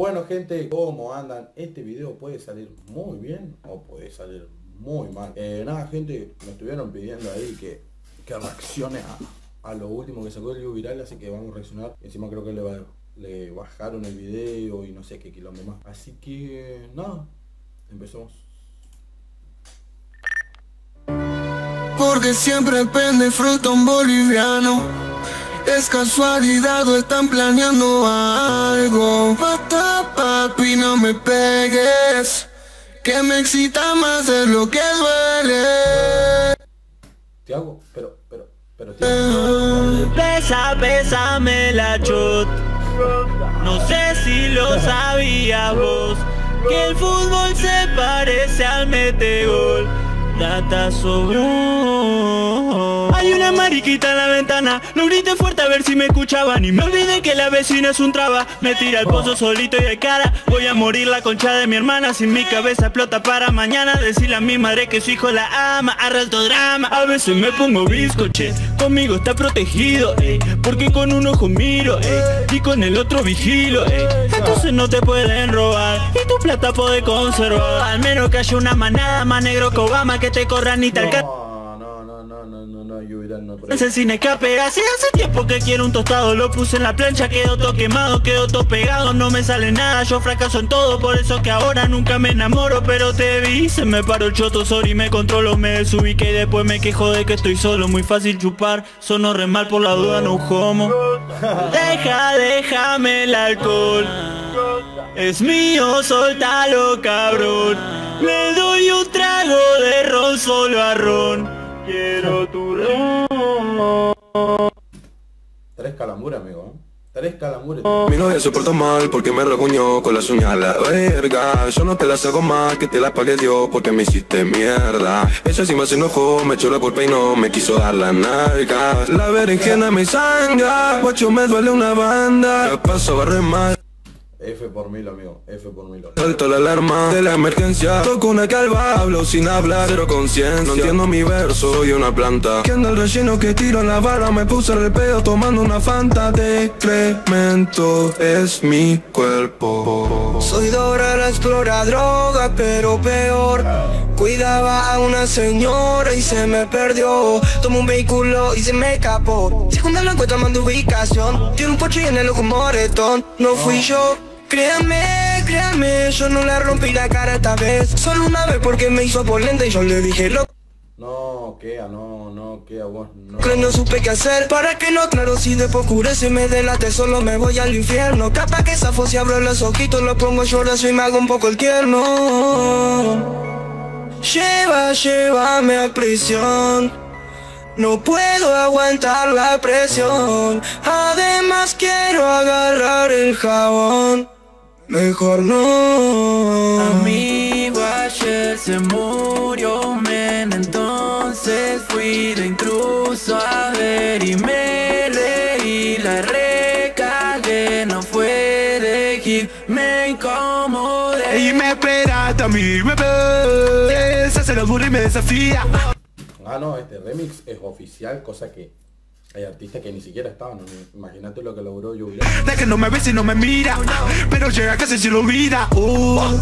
Bueno gente, ¿cómo andan? Este video puede salir muy bien o puede salir muy mal. Eh, nada gente, me estuvieron pidiendo ahí que, que reaccione a, lo último que sacó el video viral, así que vamos a reaccionar. Encima creo que le, le bajaron el video y no sé qué quilombo más. Así que nada, empezamos. Porque siempre pende fruto un boliviano es casualidad o están planeando algo. Bata papi no me pegues Que me excita más de lo que duele. Tiago, pero, pero, pero Tiago Pesa, pésame la chut No sé si lo sabías vos Que el fútbol se parece al metegol. Data sobró Hay una mariquita en la ventana. Lo grité fuerte a ver si me escuchaban. Y me olvidé que la vecina es un traba. Me tira al pozo solito y de cara. Voy a morir la concha de mi hermana. Si mi cabeza explota para mañana Decirle a mi madre que su hijo la ama. Arralto drama. A veces me pongo bizcoche Conmigo está protegido, ey, Porque con un ojo miro, ey, Y con el otro vigilo, ey. Entonces no te pueden robar. Y tu plata puede conservar. Al menos que haya una manada más negro que Obama Que te corran y te no, no Ese cine escape, así hace tiempo que quiero un tostado. Lo puse en la plancha, quedó todo quemado, quedó todo pegado. No me sale nada, yo fracaso en todo. Por eso que ahora nunca me enamoro. Pero te vi, se me paró el choto, sorry, me controlo. Me desubiqué y después me quejo de que estoy solo. Muy fácil chupar, sono re mal por la duda, no como Deja, déjame el alcohol. Es mío, soltalo cabrón. Le doy un trago de ron solo a ron. Quiero Tres calambures, amigo, ¿eh? Tres calambures. Mi novia se portó mal porque me reguñó con las uñas a la verga. Yo no te las hago más que te las pagué Dios porque me hiciste mierda. Ella sí se enojó, me echó la culpa y no me quiso dar la nalga. La berenjena me sangra, guacho me duele una banda. Paso a mal F por mil, amigo, F por mil. Salto la alarma de la emergencia. Toco una calva, hablo sin hablar, cero conciencia. No entiendo mi verso, soy una planta. Que anda el relleno que tiro en la barra. Me puse el pedo tomando una fanta de cremento Es mi cuerpo. Soy Dora la explora droga, pero peor. Cuidaba a una señora y se me perdió. Tomó un vehículo y se me escapó. Segunda lo encuentro mando ubicación. Tiene un poche y en el ojo moretón. No fui yo Créame, créame, yo no le rompí la cara esta vez Solo una vez porque me hizo polenta y yo le dije lo no, queda, no, no, queda vos, no. Que no supe qué hacer, para que no, claro, si después se me delate, solo me voy al infierno. Capaz que esa si abro los ojitos, lo pongo lloroso y me hago un poco el tierno. Lleva, llévame a prisión. No puedo aguantar la presión. Además quiero agarrar el jabón. Mejor no. Amigo, ayer se murió men, entonces fui de intruso a ver y me reí. La recagué, no fue de hit, me incomodé. Y me esperaste a mí, ves, se lo y me desafía. Ah, no, este remix es oficial, cosa que hay artistas que ni siquiera estaban, imagínate lo que logró Julián. De que no me ves y no me mira, pero llega casi se lo olvida. Uh,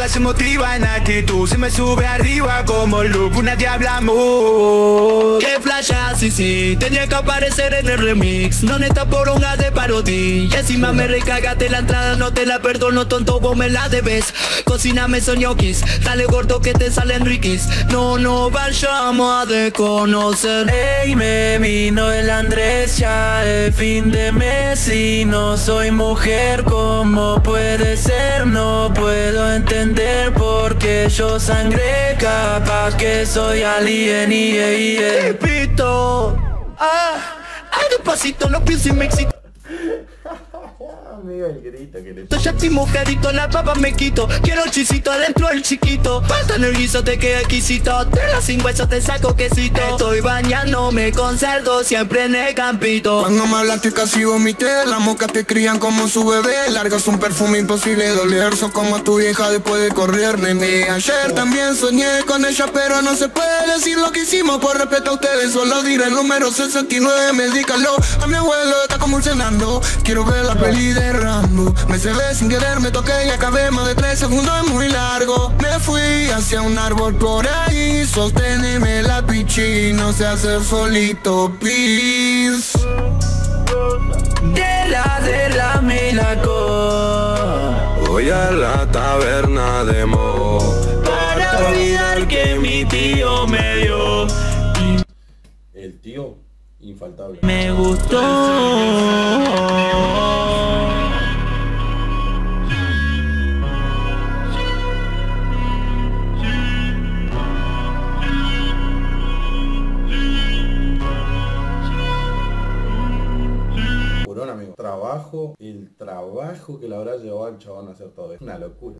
sola se motiva en actitud, se me sube arriba como loop, una diabla amor. Que flash sí, sí, tenía que aparecer en el remix, no neta por una de parodia. Y encima me recagaste la entrada, no te la perdono, tonto, vos me la debes. Cocíname soñoquis, dale gordo que te salen riquis. No, no vayamos a desconocer. Ey, me vino el Andrés ya es fin de mes y no soy mujer como puede ser no puedo entender por qué yo sangre capaz que soy alien y, y, repito. Ah, despacito no pienso y me excito amigo, el grito que le Estoy ti mujerito, la papa me quito. Quiero chisito adentro el chiquito. Falta en el guiso, te queda exquisito. De las sin huesos te saco quesito. Estoy bañándome con cerdo Siempre en el campito. Cuando me hablaste casi vomité. Las moscas te crían como su bebé. Largas un perfume imposible de oler. Son como tu vieja después de correr, nene. Ayer también soñé con ella Pero no se puede decir lo que hicimos. Por respeto a ustedes Solo diré el número 69 Medícalo A mi abuelo está convulsionando. Quiero ver la peli de cerrando Me cerré sin querer, me toqué y acabé más de tres segundos es muy largo. Me fui hacia un árbol por ahí Sosténeme la pichi, no se hace solito, please. De la de la Minaco. Voy a la taberna de Mo. Para olvidar que mi tío me dio. El tío, infaltable. Me gustó Trabajo, el trabajo que le habrá llevado al chabón a hacer todo. Es una locura.